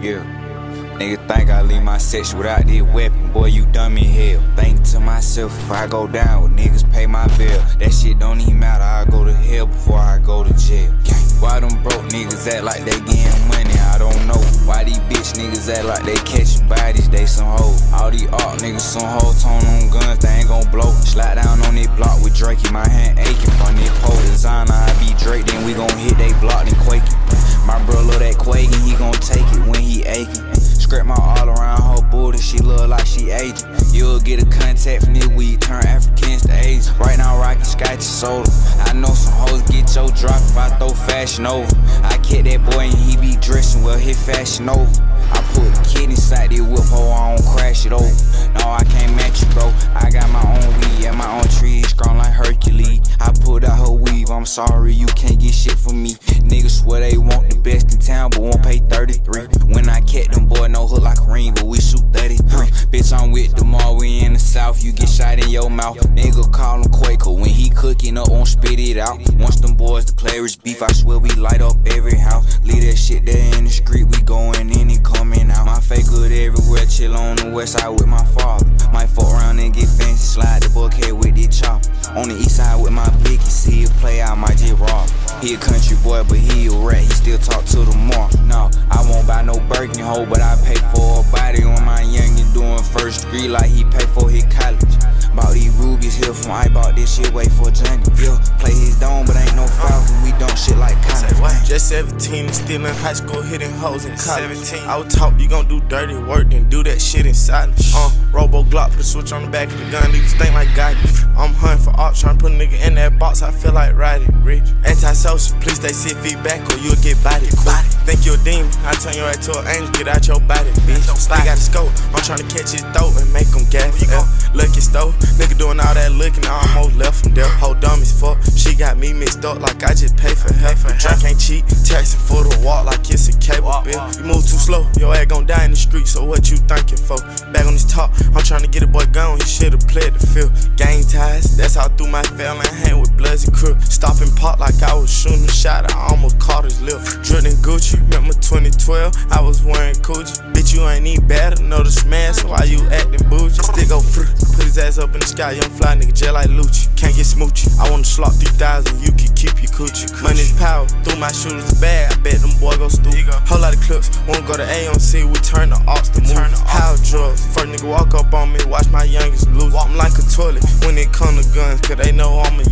Yeah. Nigga think I leave my section without this weapon, boy, you dumb in hell. Think to myself, if I go down, with niggas pay my bill. That shit don't even matter, I go to hell before I go to jail. Why them broke niggas act like they getting money? I don't know. Why these bitch niggas act like they catching bodies? They some hoes. All these art niggas some hoes tone on guns, they ain't gon' blow. Slide down on this block with Drake, my hand aching from this pole designer. I be Drake, then we gon' hit aging. You'll get a contact from this weed, turn Africans to Asian. Right now, rockin' scotch soda. I know some hoes get your drop if I throw fashion over. I kept that boy and he be dressing well, his fashion over. I put the kid inside the whip, ho, I don't crash it over. No, I can't match you, bro. I got my own weed and my own trees, grown like Hercules. I put out her weave, I'm sorry, you can't get shit from me. Niggas swear they want the best in town, but won't pay 33. When I catch them, boy, like a but we shoot 33. Bitch, I'm with them all, we in the south, you get shot in your mouth. Nigga call him Quaker, when he cooking up, won't spit it out. Once them boys declare it's beef, I swear we light up every house. Leave that shit there in the street, we going in and coming out. My fake good everywhere, chill on the west side with my father. Might fuck around and get fancy, slide the Buckhead with the chop. On the east side with my blicky, see it play out, might just rob. He a country boy, but he a rat, he still talk to the mark. No, I won't buy no Birkin hoe, but I doing like he paid for his college. Bought these rubies here from I bought this shit, wait for Johnny. Yeah, play his dome, but ain't 17 and still in high school, hitting hoes in college. 17. I was taught you gon' do dirty work, then do that shit in silence. Uh, Robo Glock, put a switch on the back of the gun, niggas think like God. I'm hunting for art, trying to put a nigga in that box, I feel like riding rich. Antisocial, please stay six feet back or you'll get body quick. Think you a demon, I turn your ass to an angel, get out your body, bitch. Still got a scope, I'm trying to catch his throat and make him gag forever. Lucky stove, nigga doing all that looking, I almost left from there. Me mixed up like I just pay for help. Drink ain't cheap, taxing for the walk like it's bill. You move too slow, your ass gon' die in the street, so what you thinking for? Back on this top, I'm trying to get a boy gone, he should've played the field. Gang ties, that's how through my family hand with Bloods and Crook. Stopping pot like I was shooting a shot, I almost caught his lip. Drilling Gucci, remember 2012, I was wearing Gucci. Bitch, you ain't need better, know the smash, so why you acting bougie? Stick go free, put his ass up in the sky, young fly nigga, just like Lucci. Can't get smoochy, I wanna slot 3000, you can keep your coochie. Money's power, through my shooters bag, I bet them boy go stupid. Whole lot of clips, won't go to AMC, we turn the ops to move. How drugs, first nigga walk up on me, watch my youngest lose. I'm like a toilet when it come to guns, cause they know it. Pussy.